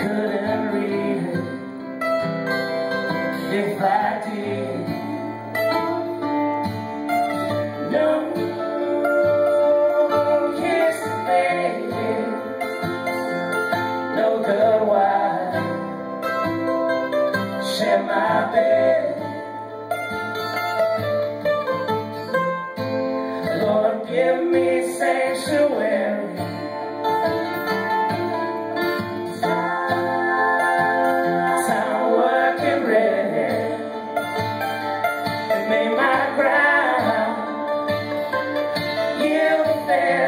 Couldn't read it If I did No No good Share my bed? There.